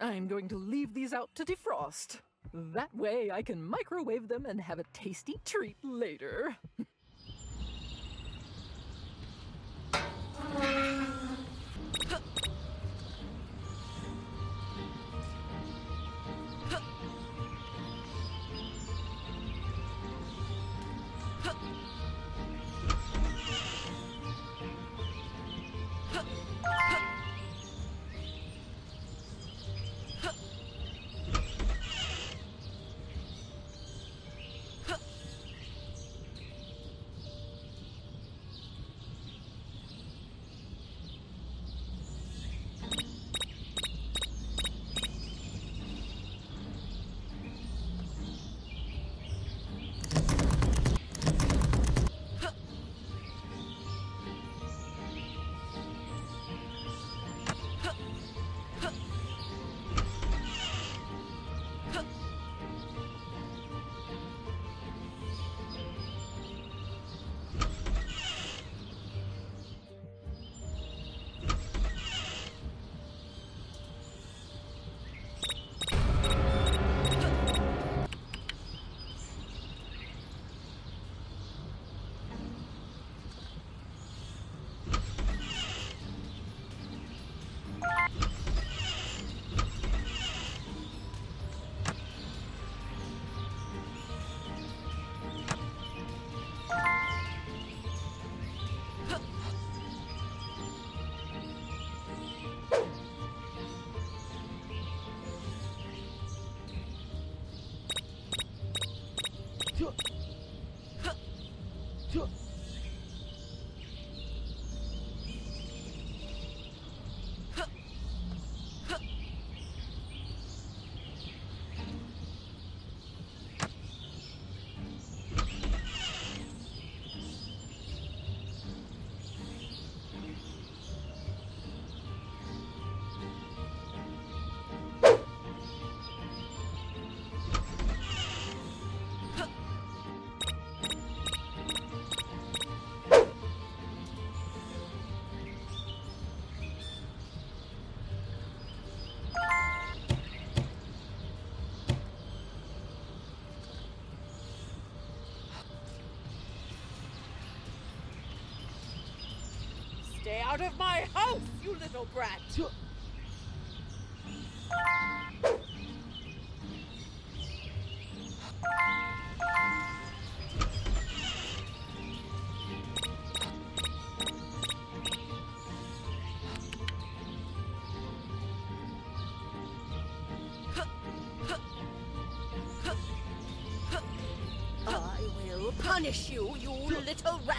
I'm going to leave these out to defrost. That way I can microwave them and have a tasty treat later. out of my house, you little brat! I will punish you, you little rascals!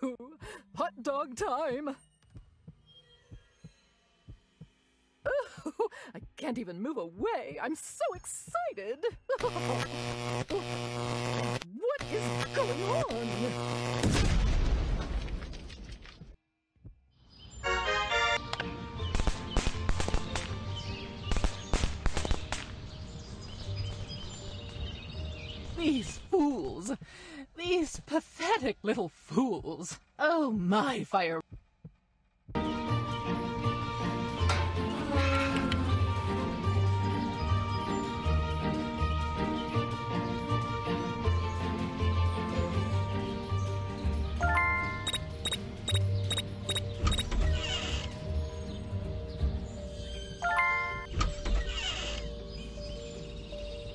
hot dog time! Ooh, I can't even move away. I'm so excited. what is going on? These pathetic little fools! Oh my fire!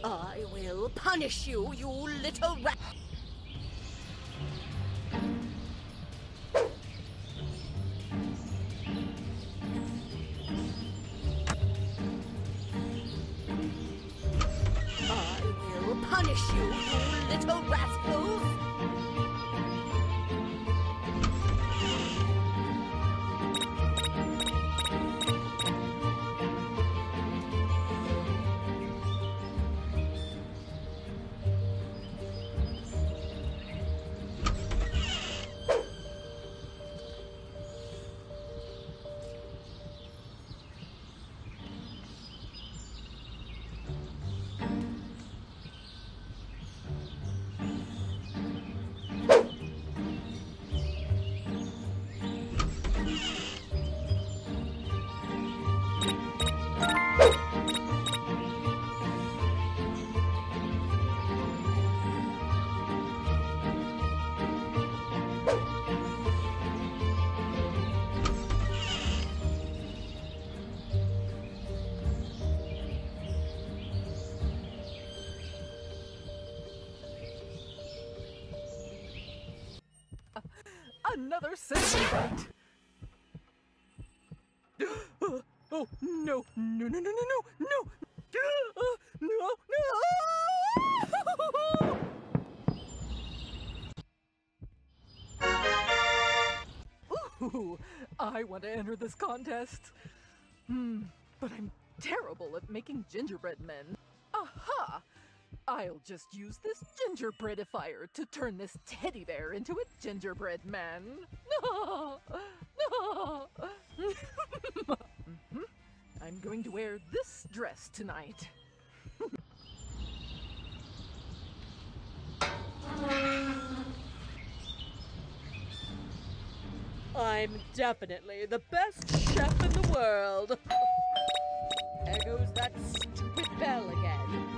I will punish you, you little rat. You, you Another oh, no, no, no, no, no, no, no! No, no! Ooh, I want to enter this contest. Hmm, but I'm terrible at making gingerbread men. I'll just use this gingerbreadifier to turn this teddy bear into a gingerbread man. No! No! Mhm. I'm going to wear this dress tonight. I'm definitely the best chef in the world. There goes that stupid bell again.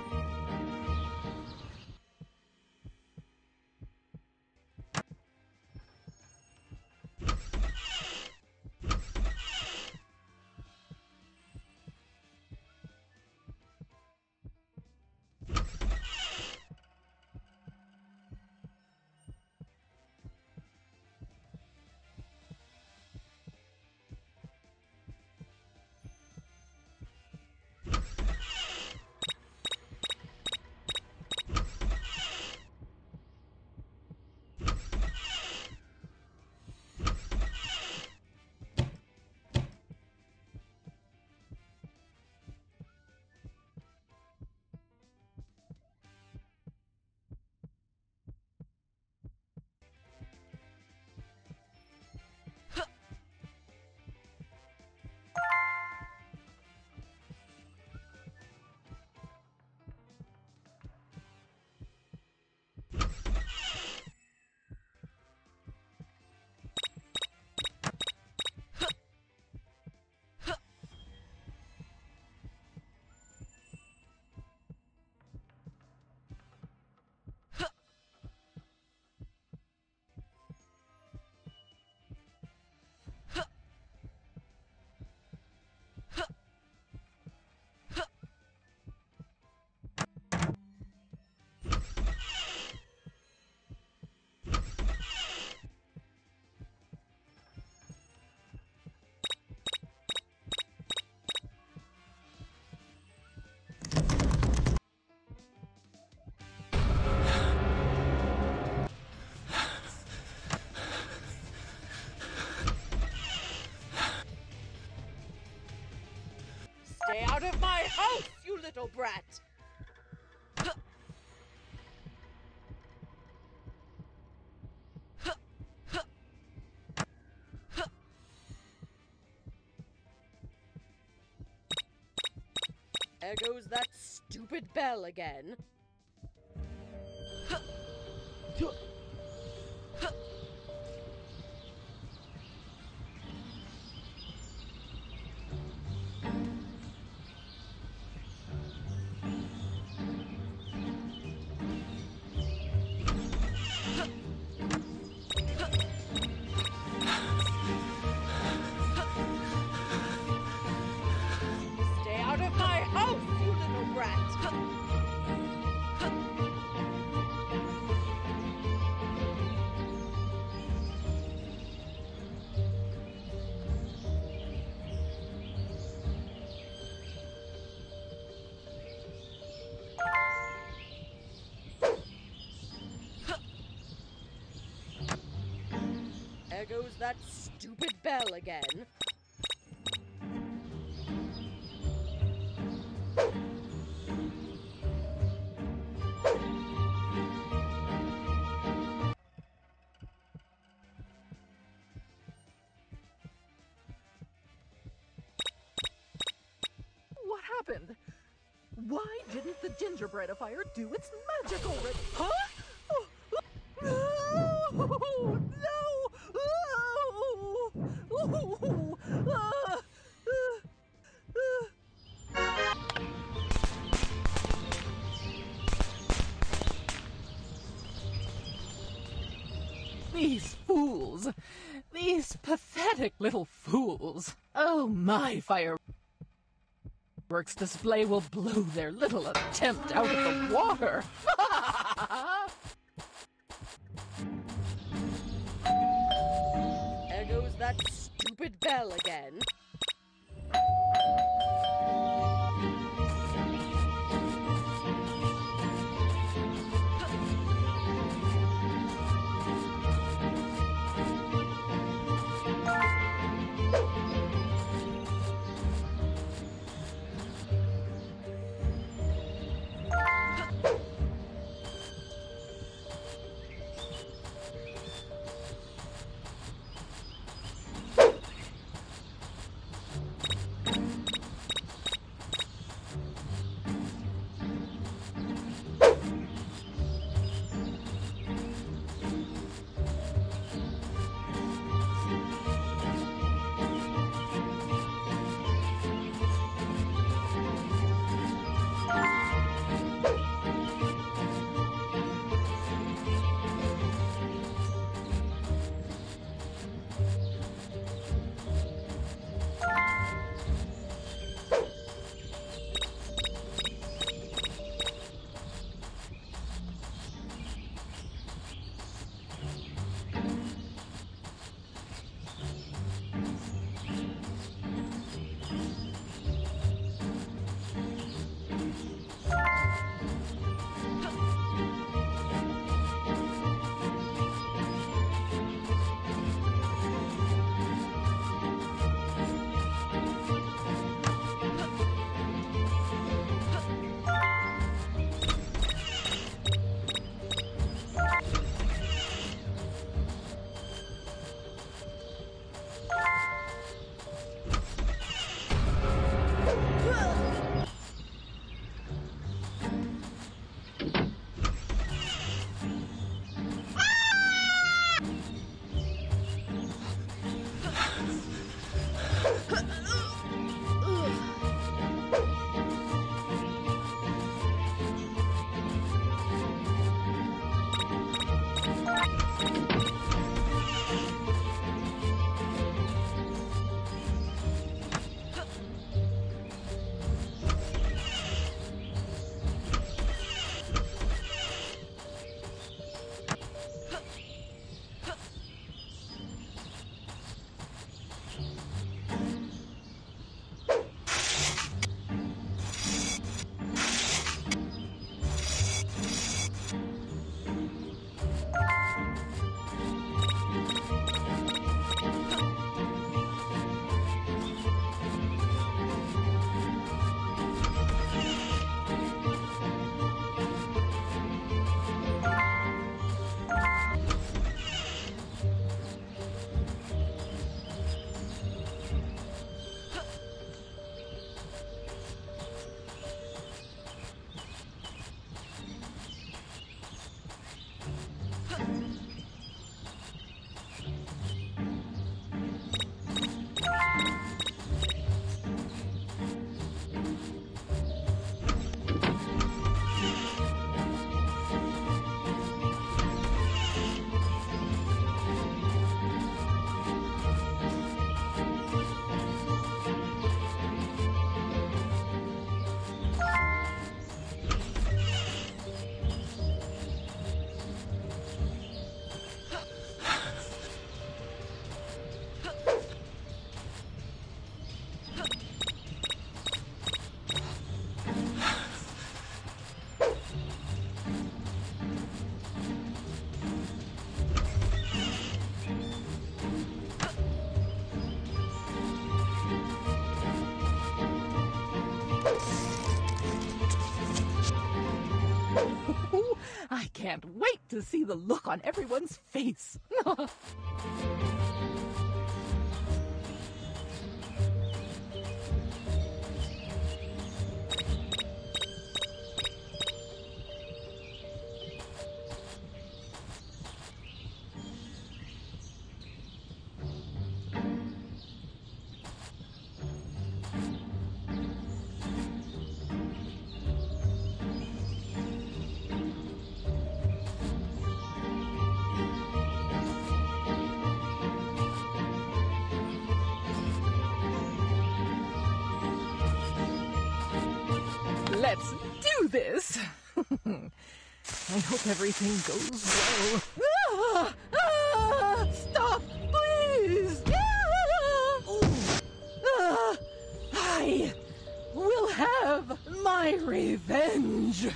Out of my house, you little brat! There goes that stupid bell again. Goes that stupid bell again. What happened? Why didn't the gingerbreadifier do its magic already? Huh? Oh, no! No! Little fools! Oh, my fireworks display will blow their little attempt out of the water! There goes that stupid bell again. Ha ha ha! To see the look on everyone's face. Let's do this. I hope everything goes well. Ah! Ah! Stop, please! Ah! Ah! I will have my revenge.